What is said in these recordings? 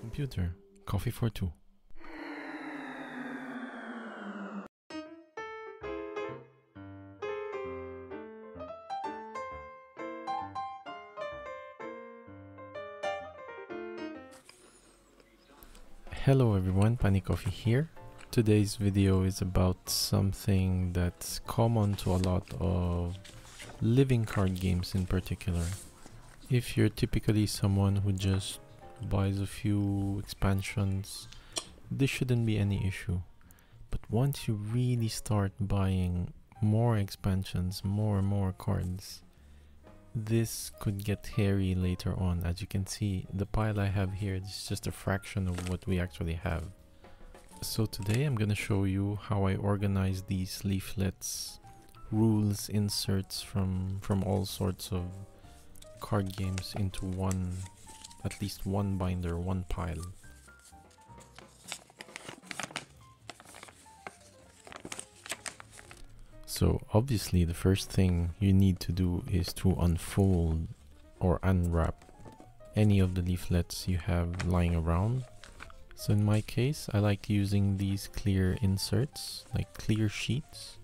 Computer, coffee for two. Hello everyone, Panic Coffee here. Today's video is about something that's common to a lot of living card games in particular. If you're typically someone who just buys a few expansions, this shouldn't be any issue. But once you really start buying more expansions, more and more cards, this could get hairy later on. As you can see, the pile I have here is just a fraction of what we actually have. So today I'm going to show you how I organize these leaflets, rules, inserts from, from all sorts of card games into one, at least one binder, one pile. So obviously the first thing you need to do is to unfold or unwrap any of the leaflets you have lying around. So in my case, I like using these clear inserts, like clear sheets.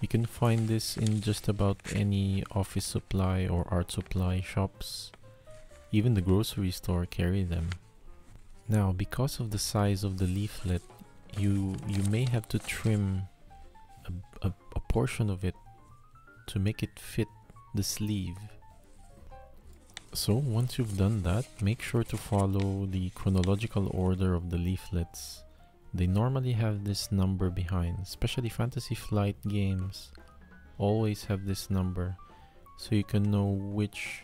You can find this in just about any office supply or art supply shops. Even the grocery store carry them. Now, because of the size of the leaflet, you you may have to trim a, a, a portion of it to make it fit the sleeve. So once you've done that, make sure to follow the chronological order of the leaflets. They normally have this number behind, especially Fantasy Flight games always have this number so you can know which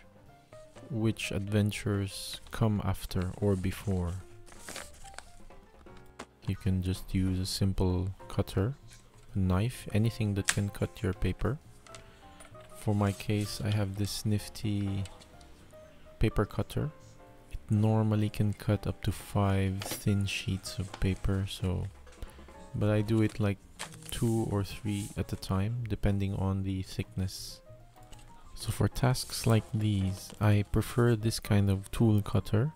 which adventures come after or before. You can just use a simple cutter a knife, anything that can cut your paper. For my case, I have this nifty paper cutter. Normally can cut up to five thin sheets of paper, so but I do it like two or three at a time, depending on the thickness. So for tasks like these, I prefer this kind of tool cutter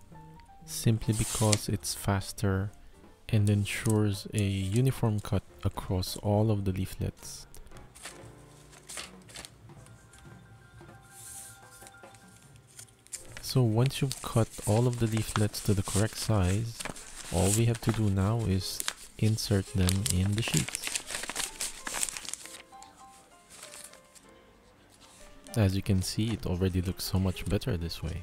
simply because it's faster and ensures a uniform cut across all of the leaflets. So once you've cut all of the leaflets to the correct size, all we have to do now is insert them in the sheets. As you can see, it already looks so much better this way.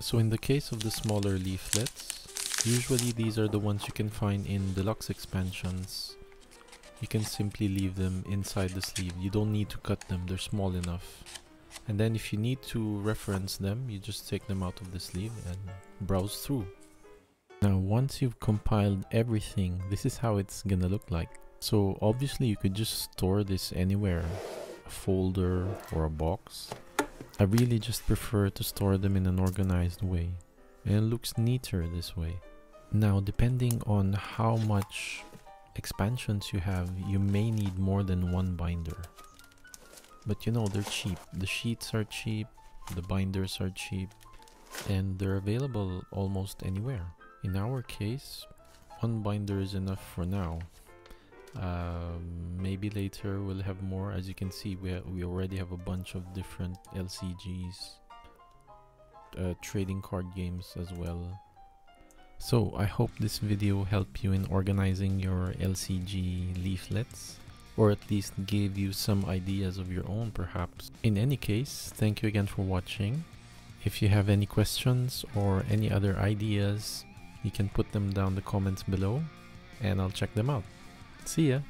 So in the case of the smaller leaflets, usually these are the ones you can find in deluxe expansions. You can simply leave them inside the sleeve. You don't need to cut them, they're small enough. And then if you need to reference them, you just take them out of the sleeve and browse through. Now once you've compiled everything, this is how it's gonna look like. So obviously you could just store this anywhere, a folder or a box. I really just prefer to store them in an organized way. And it looks neater this way. Now, depending on how much expansions you have, you may need more than one binder. But you know, they're cheap. The sheets are cheap, the binders are cheap, and they're available almost anywhere. In our case, one binder is enough for now. Um, maybe later we'll have more. As you can see, we, we already have a bunch of different LCGs, uh, trading card games as well. So I hope this video helped you in organizing your LCG leaflets or at least gave you some ideas of your own perhaps. In any case, thank you again for watching. If you have any questions or any other ideas, you can put them down the comments below and I'll check them out. See ya!